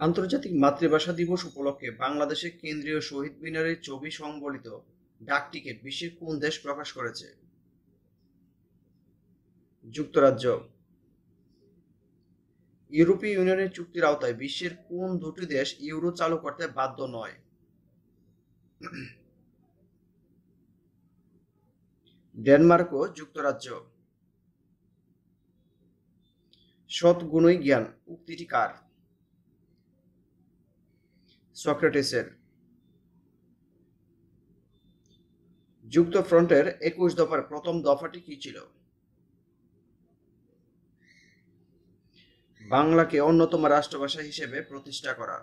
আন্তর্জাতিক মাতৃভাষা দিবস উপলক্ষে বাংলাদেশের কেন্দ্রীয় শহীদ মিনারের ছবি সংবলিত। ডাক টিকিট বিশ্বের কোন দেশ প্রকাশ করেছে? যুক্তরাজ্য। ইউরোপীয় ইউনিয়নের চুক্তির আওতায় বিশ্বের কোন দুটি দেশ ইউরো চালু করতে বাধ্য নয়? ডেনমার্ক ও যুক্তরাজ্য। সৎ গুণই জ্ঞান, উক্তিটি কার? সক্রেটিসের। যুক্ত ফ্রন্টের একুশ দফার প্রথম দফাটি কি ছিল? বাংলাকে অন্যতম রাষ্ট্রভাষা হিসেবে প্রতিষ্ঠা করা।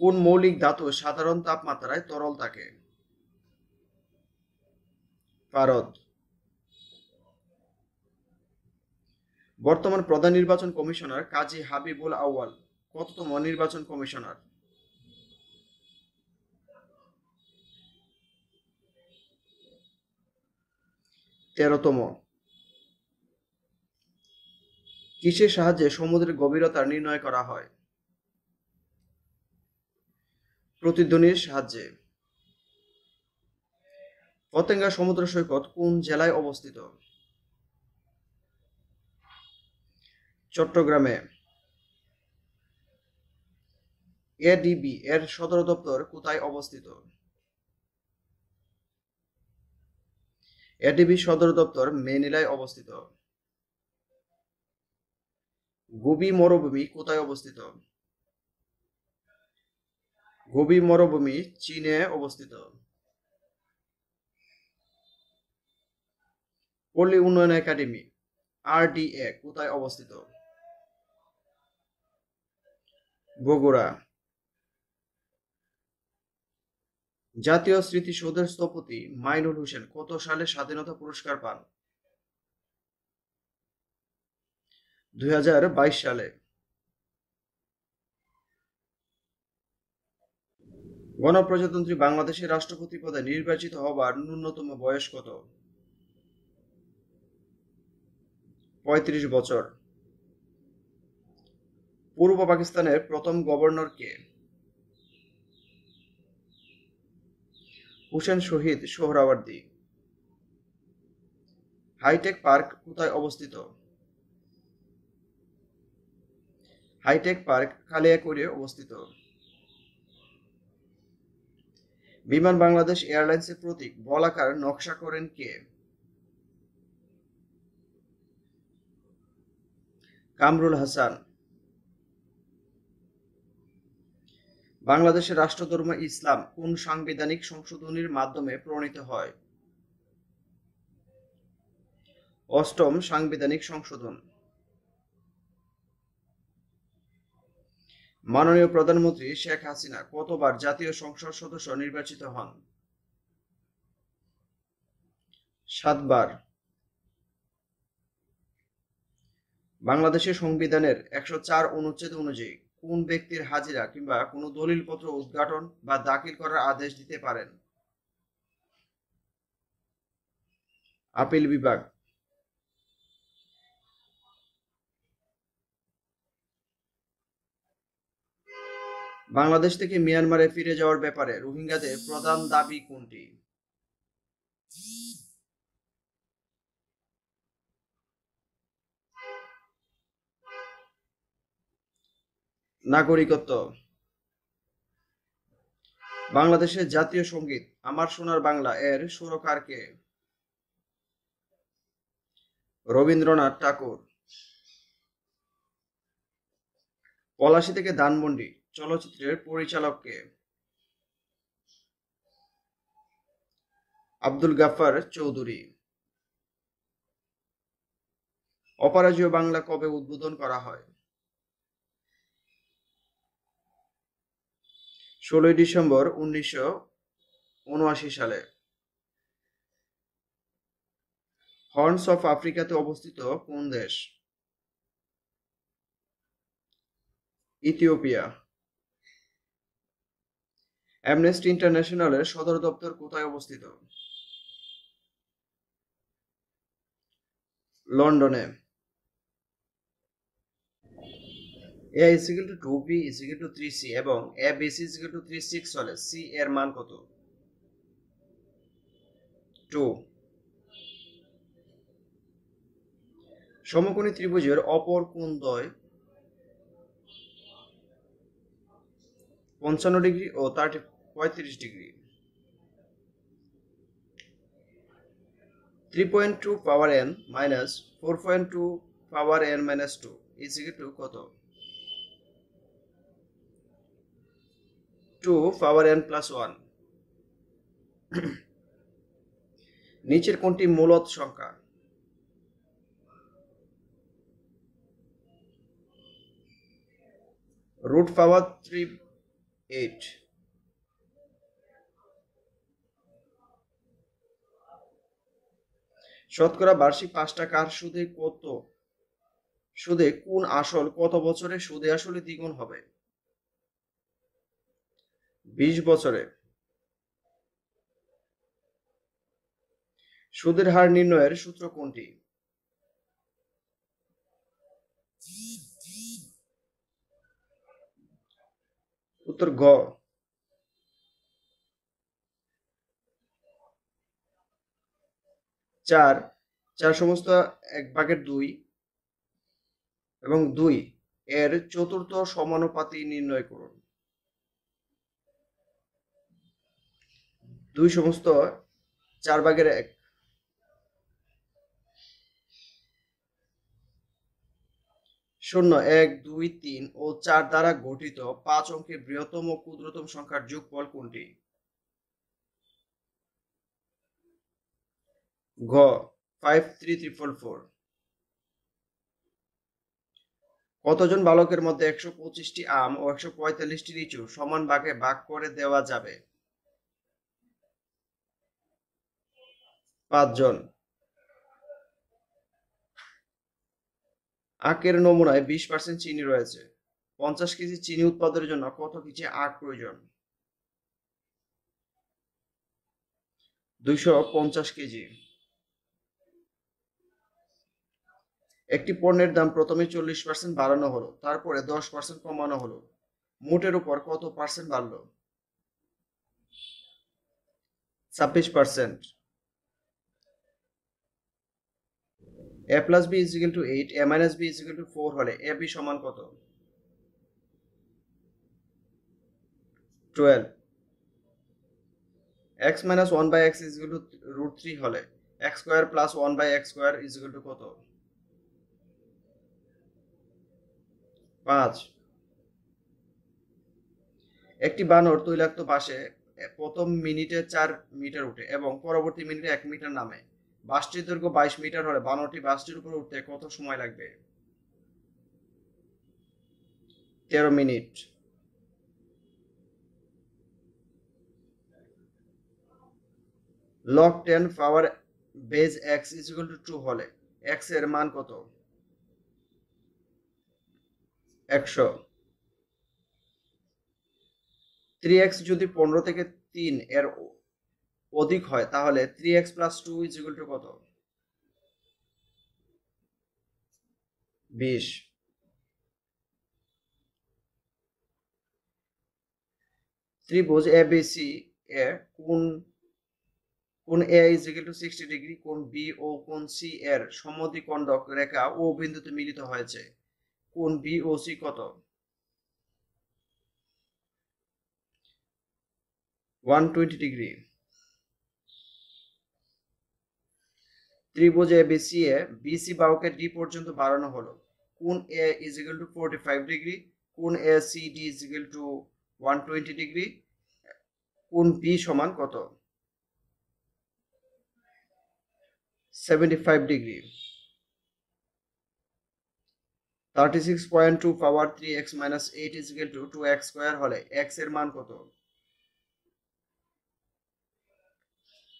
কোন মৌলিক ধাতু সাধারণ তাপমাত্রায় তরল থাকে? পারদ। বর্তমান প্রধান নির্বাচন কমিশনার কাজী হাবিবুল আউয়াল কততম নির্বাচন কমিশনার? তেরোতম। কিসের সাহায্যে সমুদ্রের গভীরতা নির্ণয় করা হয়? প্রতিধ্বনির সাহায্যে। পতেঙ্গা সমুদ্র সৈকত কোন জেলায় অবস্থিত? চট্টগ্রামে। এডিবি এর সদর দপ্তর কোথায় অবস্থিত? এডিবি সদর দপ্তর মেনিলায় অবস্থিত। গোবি মরুভূমি কোথায় অবস্থিত? গোবি মরুভূমি চীনে অবস্থিত। পল্লী উন্নয়ন একাডেমি, আরডিএ, কোথায় অবস্থিত? বগুড়া। জাতীয় স্মৃতিসৌধের স্থপতি মাইনুল হোসেন কত সালে স্বাধীনতা পুরস্কার পান? দুই হাজার বাইশ সালে। গণপ্রজাতন্ত্রী বাংলাদেশের রাষ্ট্রপতি পদে নির্বাচিত হবার ন্যূনতম বয়স কত? পঁয়ত্রিশ বছর। পূর্ব পাকিস্তানের প্রথম গভর্নর কে? Hussain Shahid Suhrawardy. High tech park কোথায় অবস্থিত? হাইটেক পার্ক কালিয়াকৈরে অবস্থিত। বিমান বাংলাদেশ এয়ারলাইন্সের প্রতীক বলাকার নকশা করেন কে? কামরুল হাসান। বাংলাদেশের রাষ্ট্রধর্ম ইসলাম কোন সাংবিধানিক সংশোধনীর মাধ্যমে প্রণীত হয়? অষ্টম সাংবিধানিক সংশোধন। মাননীয় প্রধানমন্ত্রী শেখ হাসিনা কতবার জাতীয় সংসদ সদস্য নির্বাচিত হন? সাতবার। বাংলাদেশের সংবিধানের একশো চার অনুচ্ছেদ অনুযায়ী কোন ব্যক্তির হাজিরা কিংবা কোনো দলিলপত্র উদ্ঘাটন বা দাখিল করার আদেশ দিতে পারেন? আপিল বিভাগ। বাংলাদেশ থেকে মিয়ানমারে ফিরে যাওয়ার ব্যাপারে রোহিঙ্গাদের প্রধান দাবি কোনটি? নাগরিকত্ব। বাংলাদেশের জাতীয় সংগীত, আমার সোনার বাংলা এর সুরকার কে? রবীন্দ্রনাথ ঠাকুর। পলাশী থেকে ধানমন্ডি, চলচ্চিত্রের পরিচালক কে? আব্দুল গাফার চৌধুরী। অপরাজীয় বাংলা কবে উদ্বোধন করা হয়? ষোলোই ডিসেম্বর উনিশশো উনআশি সালে। হর্নস অফ আফ্রিকাতে অবস্থিত কোন দেশ? ইথিওপিয়া। অ্যামনেস্টি ইন্টারন্যাশনালের সদর দপ্তর কোথায় অবস্থিত? লন্ডনে। A is equal to two B is equal to three C এবং A B C is equal to three six হলে সি এর মান কত? টু সমকোণী ত্রিভুজের অপর কোণ দ্বয় পঞ্চান্ন ডিগ্রি ও থার্টি পঁয়ত্রিশ degree. Three point two power n minus four point two power n minus two is two কত? Two power n plus one. নিচের কোনটি মূলত সংখ্যা? Root power three eight. শতকরা বার্ষিক পাঁচ টাকার সুদে কত? সুদে কোন আসল কত বছরে সুদে আসলে দ্বিগুণ হবে? বিশ বছরে। সুদের হার নির্ণয়ের সূত্র কোনটি? উত্তর গ। চার। চার সমস্ত এক ভাগের দুই এবং দুই। এর চতুর্থ সমানুপাতি নির্ণয় করুন। দুই সমস্ত চার ভাগের এক। শূন্য, এক, দুই, তিন ও চার দ্বারা গঠিত পাঁচ অঙ্কের বৃহত্তম ও ক্ষুদ্রতম সংখ্যার যোগফল কোনটি? ঘ ফাইভ থ্রি ট্রিপল ফোর কতজন বালকের মধ্যে একশো পঁচিশটি আম ও একশো পঁয়তাল্লিশটি লিচু সমান ভাগে ভাগ করে দেওয়া যাবে? পাঁচজন। আখের নমুনায় বিশ পার্সেন্ট চিনি রয়েছে। পঞ্চাশ কেজি চিনি উৎপাদনের জন্য কত কেজি আখ প্রয়োজন? দুইশো পঞ্চাশ কেজি। একটি পণ্যের দাম প্রথমে চল্লিশ পার্সেন্ট বাড়ানো হলো, তারপরে দশ পার্সেন্ট কমানো হলো। মোটের উপর কত পার্সেন্ট বাড়লো? ছাব্বিশ percent A plus B is equal to eight A minus B is equal to four হলে এ বি সমান কত? Twelve x minus one by x is equal to root three হলে x square plus one by x square is equal to কত? পাঁচ। একটি বানর তৈলাক্ত বাসে প্রথম মিনিটে চার মিটার উঠে এবং পরবর্তী মিনিটে এক মিটার নামে। বাসটির দৈর্ঘ্য বাইশ মিটার হলে বানরটি বাসটির উপর উঠতে কত সময় লাগবে? তেরো minute. Log ten power base x is equal to two হলে এক্সের মান কত? একশো। থ্রি এক্স যদি পনেরো থেকে তিন এর অধিক হয়, তাহলে three x plus two is equal to কত? বিশ। ত্রিভুজ এ বি সি এ কোন কোন A is equal to sixty degree কোন বি ও কোন সি এর সমদ্বিখণ্ডক রেখা ও বিন্দুতে মিলিত হয়েছে, কোন বি ও সি কত? ওয়ান টোয়েন্টি ডিগ্রি ত্রিভুজ এ বিসি এ বিসি বাহুকে ডি পর্যন্ত বাড়ানো হলো। কোন A is equal to forty five degree কোন A C D is equal to one twenty degree কোন বি সমান কত? Seventy five degree thirty six point two power three x minus eight is equal to two x square হলে এক্সের মান কত?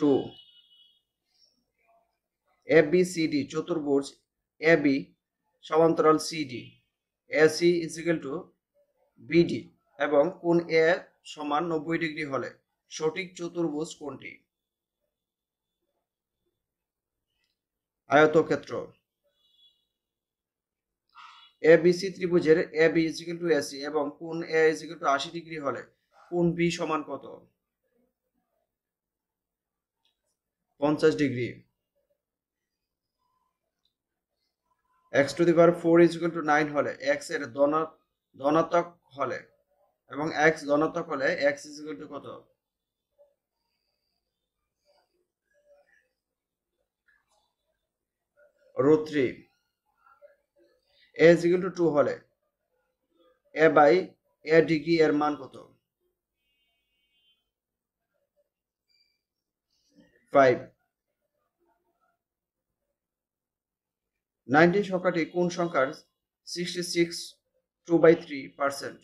Two A B C D চতুর্ভুজ A B সমান্তরাল C D A C is equal to BD এবং কোন এ সমান নব্বই ডিগ্রি হলে সঠিক চতুর্ভুজ কোনটি? আয়তক্ষেত্র। এ বি সি ত্রিভুজের A B is equal to AC এবং কোন এ ইজিক্যাল টু আশি ডিগ্রি হলে কোন বি সমান কত? পঞ্চাশ degree. X to the power four is equal to nine হলে এক্সের ধনা- ধনাত্মক হলে এবং এক্স ধনাত্মক হলে এক্স ইজিক্যাল টু কত? Root three. A is equal to two হলে এ বাই এ ডিগ্রি এর মান কত? ফাইভ। নাইনটিন সংখ্যাটি কোন সংখ্যার? Sixty six two by three percent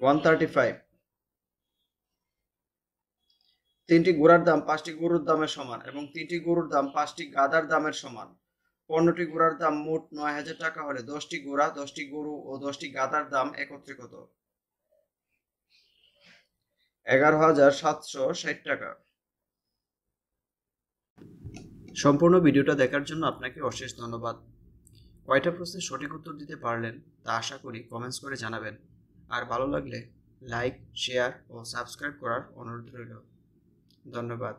one thirty five তিনটি ঘোড়ার দাম পাঁচটি গরুর দামের সমান এবং তিনটি গরুর দাম পাঁচটি গাদার দামের সমান। পনেরোটি ঘোড়ার দাম মোট নয় হাজার টাকা হলে দশটি ঘোড়া দশটি গরু ও দশটি গাদার দাম একত্রে কত? এগারো হাজার সাতশো ষাট টাকা। সম্পূর্ণ ভিডিওটা দেখার জন্য আপনাকে অশেষ ধন্যবাদ। কয়টা প্রশ্নের সঠিক উত্তর দিতে পারলেন তা আশা করি কমেন্টস করে জানাবেন। আর ভালো লাগলে লাইক শেয়ার ও সাবস্ক্রাইব করার অনুরোধ রইল। ধন্যবাদ।